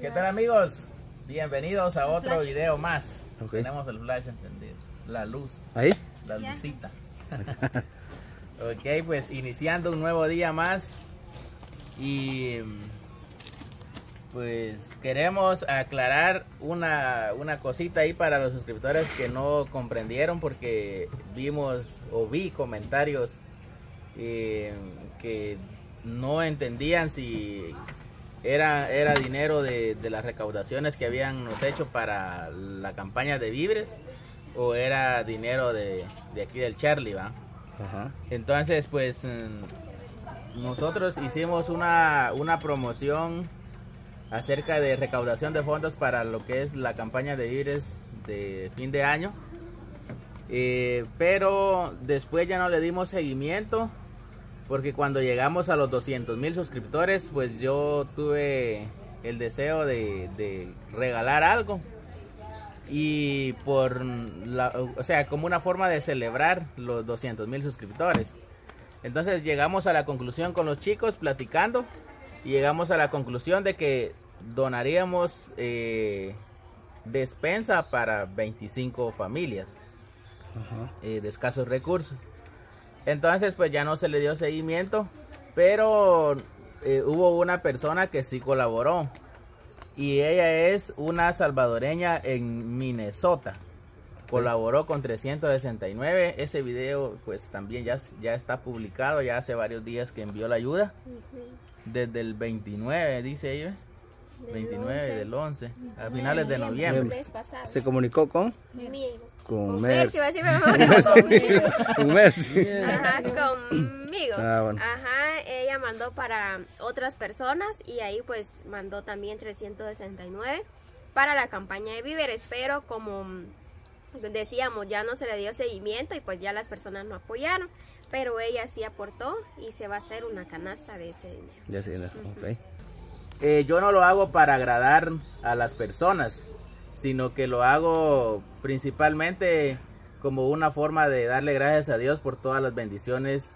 ¿Qué tal amigos? Bienvenidos a otro flash. video más. Tenemos el flash encendido. La luz, Ahí. la lucita. ok, pues iniciando un nuevo día más. Y pues queremos aclarar una, una cosita ahí para los suscriptores que no comprendieron porque vimos o vi comentarios eh, que no entendían si era, era dinero de, de las recaudaciones que habíamos hecho para la campaña de víveres o era dinero de, de aquí del Charlie, ¿va? Ajá. Entonces, pues mm, nosotros hicimos una, una promoción acerca de recaudación de fondos para lo que es la campaña de víveres de fin de año. Eh, pero después ya no le dimos seguimiento porque cuando llegamos a los 200 mil suscriptores, pues yo tuve el deseo de, de regalar algo. Y por la, o sea, como una forma de celebrar los 200 mil suscriptores. Entonces llegamos a la conclusión con los chicos platicando y llegamos a la conclusión de que donaríamos eh, despensa para 25 familias eh, de escasos recursos. Entonces, pues ya no se le dio seguimiento, pero eh, hubo una persona que sí colaboró y ella es una salvadoreña en Minnesota. Colaboró con 369. Ese video, pues también ya, ya está publicado, ya hace varios días que envió la ayuda. Desde el 29, dice ella. 29 del 11, a finales de noviembre. Se comunicó con. Con Mercy. Mercy, iba a decir mejor. Conmigo. Con Mercy. Ajá, conmigo. Ah, bueno. Ajá, ella mandó para otras personas y ahí pues mandó también 369 para la campaña de víveres, pero como decíamos, ya no se le dio seguimiento y pues ya las personas no apoyaron, pero ella sí aportó y se va a hacer una canasta de ese dinero. Ya sé, ok. Eh, yo no lo hago para agradar a las personas, sino que lo hago principalmente como una forma de darle gracias a Dios por todas las bendiciones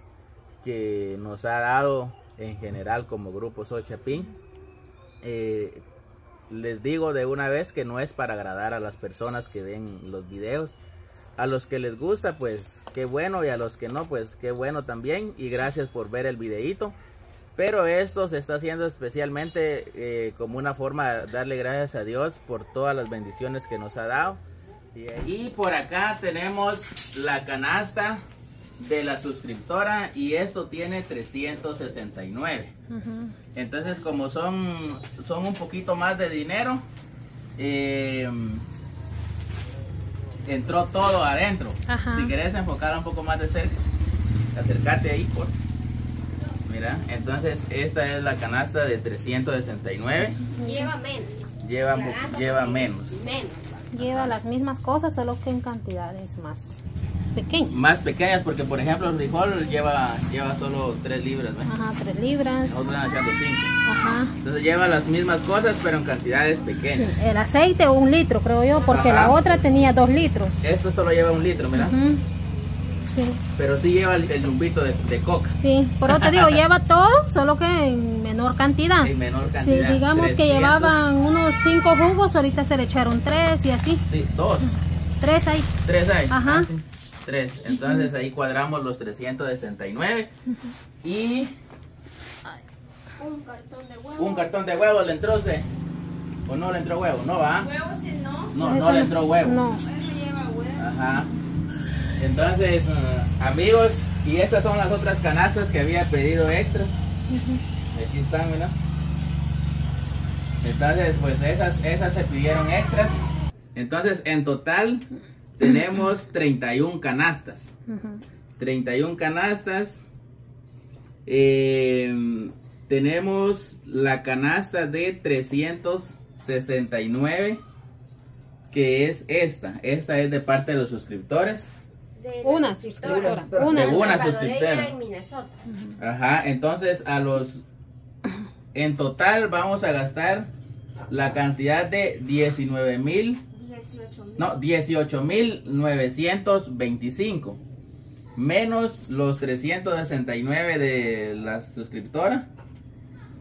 que nos ha dado en general como grupo Sochapín. Eh, les digo de una vez que no es para agradar a las personas que ven los videos. A los que les gusta, pues qué bueno, y a los que no, pues qué bueno también. Y gracias por ver el videíto. Pero esto se está haciendo especialmente eh, como una forma de darle gracias a Dios por todas las bendiciones que nos ha dado. Y, por acá tenemos la canasta de la suscriptora y esto tiene 369. Entonces como son, son un poquito más de dinero, eh, entró todo adentro. Ajá. Si querés enfocar un poco más de cerca, acercarte ahí por... Mira, entonces esta es la canasta de 369. Lleva menos. Lleva, lleva menos. Menos. Lleva las mismas cosas, solo que en cantidades más pequeñas. Más pequeñas porque por ejemplo el frijol lleva, lleva solo 3 libras. ¿ves? Ajá, 3 libras. Estamos haciendo 5. Ajá. Entonces lleva las mismas cosas pero en cantidades pequeñas. El aceite, un litro, creo yo, porque Ajá. la otra tenía 2 litros. Esto solo lleva un litro, mira. Sí, Pero sí lleva el, el yumbito de, de coca. sí. Por eso te digo, lleva todo, solo que en menor cantidad. En menor Si cantidad. digamos que 300. llevaban unos 5 jugos, ahorita se le echaron 3 y así. Sí, dos. 3 ahí. Tres hay. Ajá. Ah, sí. Tres. Entonces ahí cuadramos los 369. Y Un cartón de huevo. un cartón de huevo le entró usted. ¿O no le entró huevo? No va. Huevo si no. No, Eso no le entró huevo. No. Eso lleva huevo. Ajá. Entonces, eh, amigos, y estas son las otras canastas que había pedido extras. Aquí están, mira. Entonces, pues esas, esas se pidieron extras. Entonces, en total tenemos 31 canastas. Ujú. 31 canastas. Eh, tenemos la canasta de 369, que es esta. Esta es de parte de los suscriptores. De Una suscriptora. suscriptora. Una. De una suscriptora. en Minnesota. Ajá, entonces a los... En total vamos a gastar la cantidad de 19 mil... 18 mil. No, 18.925. Menos los 369 de la suscriptora.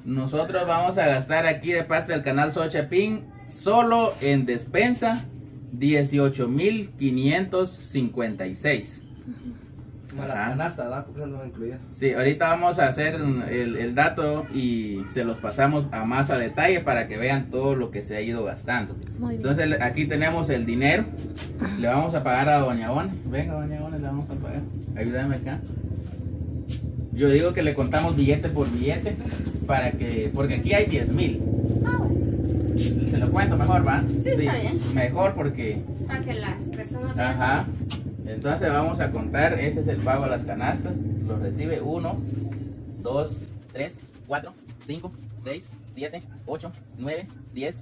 Nosotros vamos a gastar aquí de parte del canal Sochapin solo en despensa 18.556. Más las canastas, ¿verdad? Porque no va incluida. Sí, ahorita vamos a hacer el, el dato y se los pasamos a más a detalle para que vean todo lo que se ha ido gastando. Muy bien. Entonces aquí tenemos el dinero. Le vamos a pagar a Doña One. Venga, Doña One, le vamos a pagar. Ayúdame acá. Yo digo que le contamos billete por billete para que, porque aquí hay 10 mil. Lo cuento mejor, ¿va? Sí, está bien. Mejor porque Para que las personas. Ajá. Entonces vamos a contar, ese es el pago a las canastas. Lo recibe 1, 2, 3, 4, 5, 6, 7, 8, 9, 10,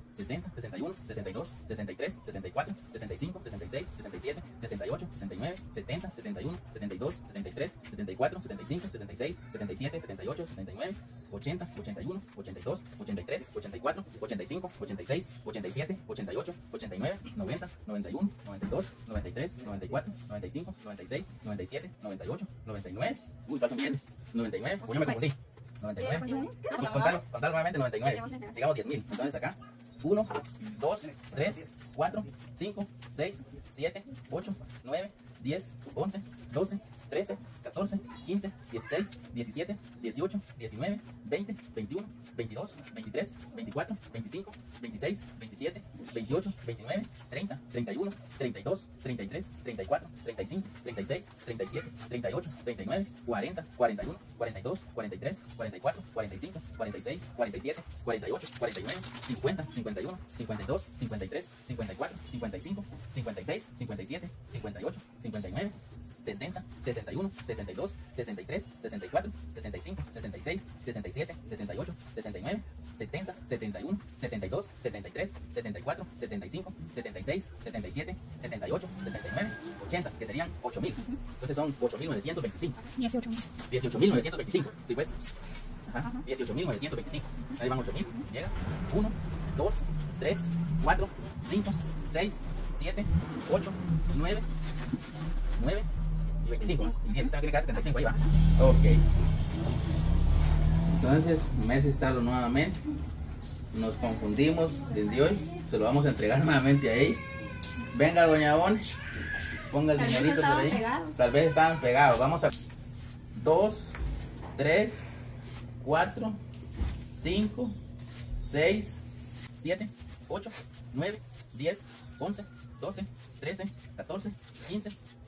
60, 61, 62, 63, 64, 65, 66, 67, 68, 69, 70, 71, 72, 73, 74, 75, 76, 77, 78, 79, 80, 81, 82, 83, 84, 85, 86, 87, 88, 89, 90, 91, 92, 93, 94, 95, 96, 97, 98, 99, uy, falta un billete, 99, pues yo me confundí, 99, Sí, contalo, contalo nuevamente 99. Digamos 10 mil. Entonces acá 1, 2, 3, 4, 5, 6, 7, 8, 9, 10, 11, 12, 13, 14, 15, 16, 17, 18, 19, 20, 21, 22, 23, 24, 25, 26, 27, 28, 29, 30, 31, 32, 33, 34, 35, 36, 37, 38, 39, 40, 41, 42, 43, 44, 45, 46, 47, 48, 49, 50, 51, 52, 53, 54, 55, 56, 57, 58, 59, 60, 61, 62, 63, 64, 65, 66, 67, 68, 69, 70, 71, 72, 73, 74, 75, 76, 77, 78, 79, 80, que serían 8000. Entonces son 8925. 18.925. Sí, pues. Ajá. 18.925. Ahí van 8.000. Llega. 1, 2, 3, 4, 5, 6, 7, 8, 9, 9 y 25. ¿No? Y 10. Tengo que quedar 75 ahí va. Ok. Entonces, mes instalo nuevamente. Nos confundimos desde hoy. Se lo vamos a entregar nuevamente a ella. Venga, doña Bon. Ponga el Tal dinerito por ahí. pegados. Tal vez estaban pegados. Vamos a 2, 3, 4, 5, 6, 7, 8, 9, 10, 11, 12, 13, 14, 15,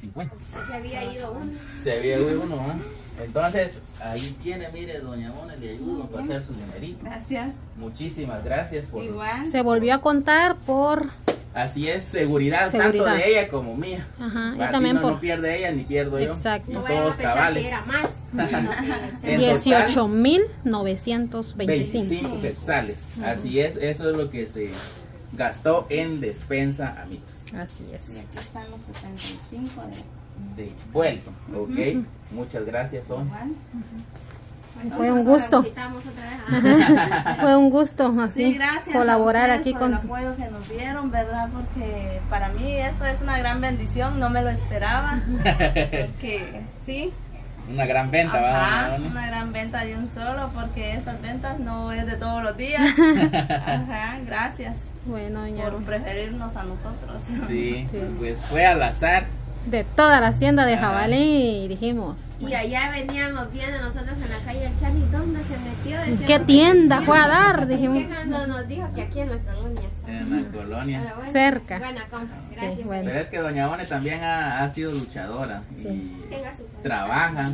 50. Se había ido uno. Se había ido uno, ¿ah? Entonces, ahí tiene, mire, doña Mona, le ayudo para hacer su dinerito. Gracias. Muchísimas gracias por... Igual. Se volvió a contar por... Así es, seguridad, tanto Seguridad. de ella como mía. Ajá, y Así también no, por no pierde ella ni pierdo yo. Exacto. No a todos cabales. que era más. sino que En se- total, 18.925. 25 quetzales. Así es, eso es lo que se gastó en despensa, amigos. Así es. Y aquí están los 75 de De vuelto, ok. Muchas gracias, son. igual. Fue un gusto. Fue un gusto así Sí, gracias colaborar a ustedes aquí por con el apoyo que nos dieron, ¿verdad? Porque para mí esto es una gran bendición, no me lo esperaba. Porque sí, Una gran venta, ajá, ¿va, doña Bonnie? una gran venta de un solo, porque estas ventas no es de todos los días. Ajá, gracias Bueno, doña por preferirnos a nosotros. Sí, Sí. pues fue al azar. De toda la hacienda de jabalí dijimos. Y allá veníamos viendo nosotros en la calle Charlie, ¿dónde se metió? Decíamos, ¿Qué tienda fue a dar? Dijimos. Cuando nos dijo que aquí en nuestra colonia está. En la colonia. Bueno, Cerca. Buena compra, gracias. Sí, bueno. Pero es que Doña One también ha, ha sido luchadora Sí. y Tenga su trabaja,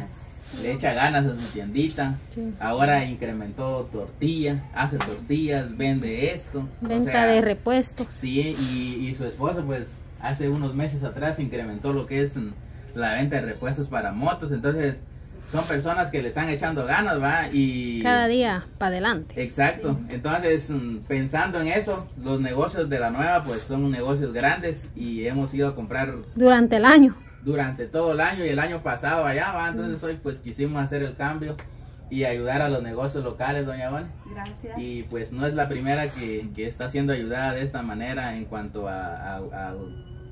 le echa ganas a su tiendita. Sí. Ahora incrementó tortilla, hace tortillas, vende esto. o Venta sea, de repuestos. Sí, y, y su esposo pues hace unos meses atrás incrementó lo que es la venta de repuestos para motos. Entonces son personas que le están echando ganas, ¿va? Y... Cada día para adelante. Exacto, entonces mm, pensando en eso, los negocios de la nueva pues son negocios grandes y hemos ido a comprar Durante el año. Durante todo el año y el año pasado allá, ¿va? entonces hoy pues quisimos hacer el cambio y ayudar a los negocios locales, doña Bonnie. Gracias. Y pues no es la primera que, que está siendo ayudada de esta manera en cuanto a, a- a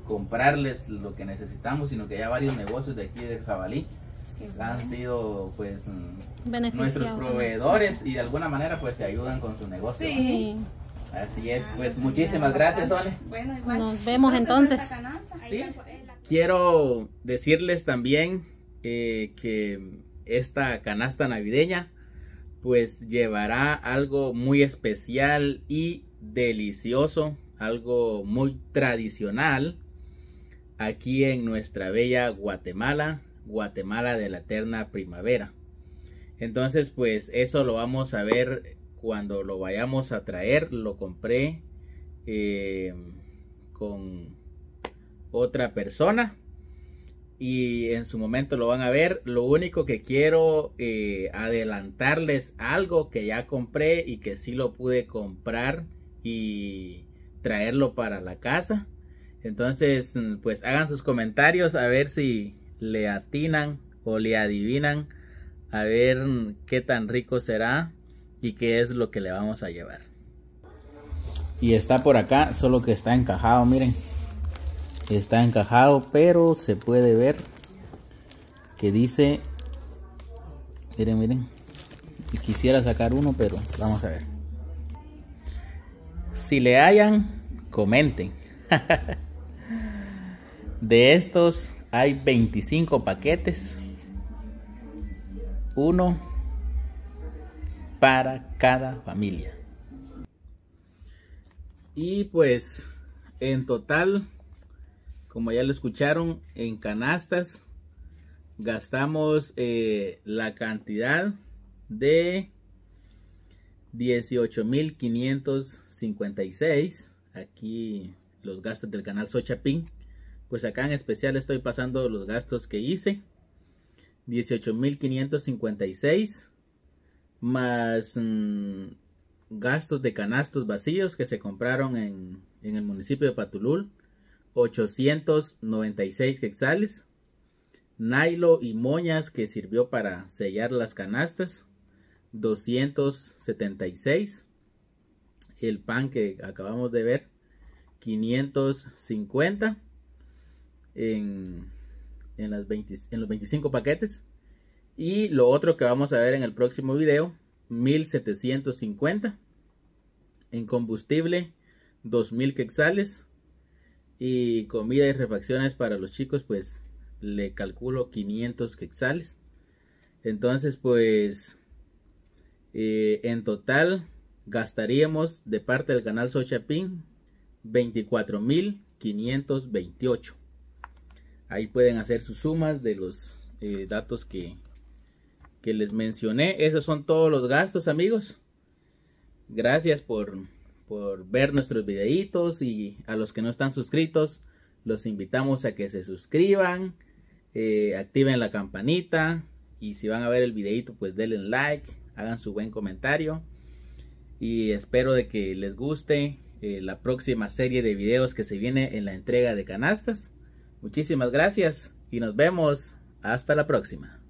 comprarles lo que necesitamos, sino que ya varios negocios de aquí de Jabalí han sido pues mm, nuestros proveedores y de alguna manera pues te ayudan con su negocio. Sí. Así es, pues muchísimas gracias, Ole. Bueno, igual. Nos vemos entonces. Sí. Quiero decirles también eh, que esta canasta navideña pues llevará algo muy especial y delicioso, algo muy tradicional aquí en nuestra bella Guatemala, Guatemala de la eterna primavera. Entonces pues eso lo vamos a ver cuando lo vayamos a traer. Lo compré eh, con otra persona y en su momento lo van a ver. Lo único que quiero eh, adelantarles algo que ya compré y que sí lo pude comprar y traerlo para la casa. Entonces, mm, pues hagan sus comentarios a ver si le atinan o le adivinan a ver mm, qué tan rico será y qué es lo que le vamos a llevar. Y está por acá, solo que está encajado, miren. Está encajado, pero se puede ver que dice... Miren, miren. Quisiera sacar uno, pero vamos a ver. Si le hayan, comenten. De estos hay 25 paquetes. Uno para cada familia. Y pues en total, como ya lo escucharon, en canastas gastamos eh, la cantidad de 18.556. Aquí los gastos del canal Sochapin. Pues acá en especial estoy pasando los gastos que hice. 18.556 más mm, gastos de canastos vacíos que se compraron en, en el municipio de Patulul. 896 quetzales. Nailo y moñas que sirvió para sellar las canastas. 276. El pan que acabamos de ver. 550 en, en, las 20 en los 25 paquetes. Y lo otro que vamos a ver en el próximo video, 1750 en combustible, 2000 quetzales y comida y refacciones para los chicos, pues le calculo 500 quetzales. Entonces, pues eh, en total gastaríamos de parte del canal Sochapin 24.528. Ahí pueden hacer sus sumas de los eh, datos que, que les mencioné. Esos son todos los gastos, amigos. Gracias por, por ver nuestros videitos y a los que no están suscritos, los invitamos a que se suscriban, eh, activen la campanita y si van a ver el videito, pues denle like, hagan su buen comentario y espero de que les guste eh, la próxima serie de videos que se viene en la entrega de canastas. Muchísimas gracias y nos vemos hasta la próxima.